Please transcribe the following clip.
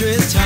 hundredth time.